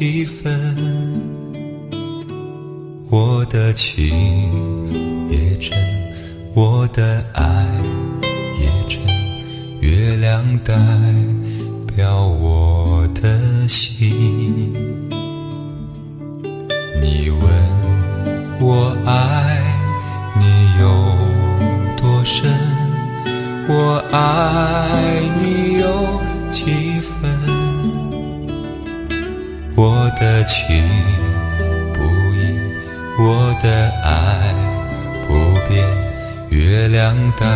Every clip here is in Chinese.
我爱你有几分？我的情也真，我的爱也真，月亮代表我的心。你问我爱你有多深，我爱你我的情不移，我的爱不变，月亮代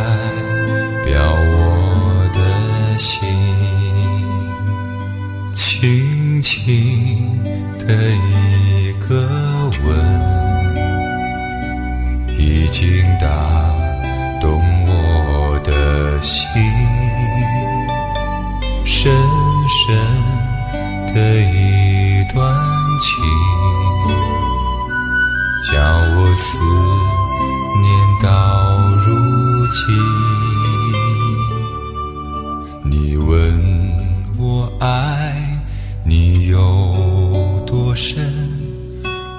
表我的心。轻轻的一个吻，已经思念到如今。你问我爱你有多深，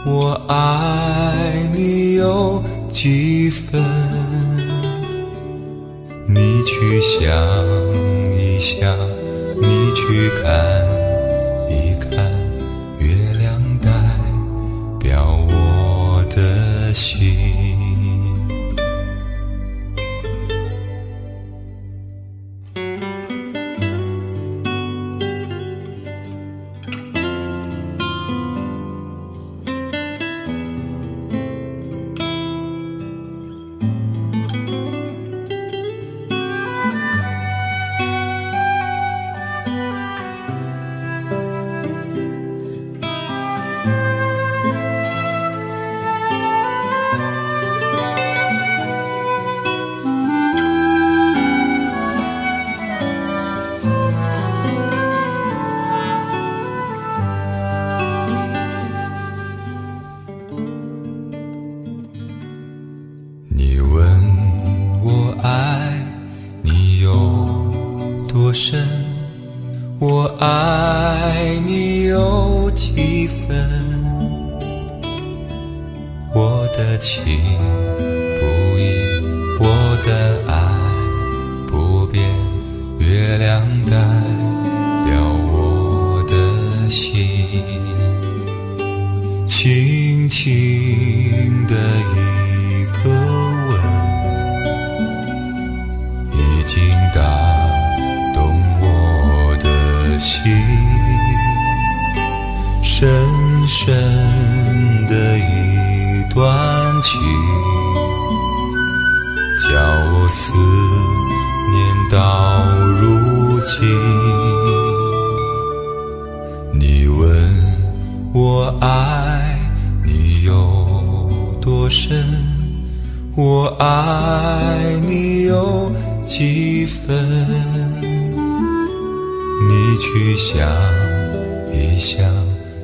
我爱你有几分？你去想一想，你去看深，我爱你有几分？我的情不移，我的爱不变，月亮代表我的心。轻轻的深深的一段情，叫我思念到如今。你问我爱你有多深，我爱你有几分？你去想一想，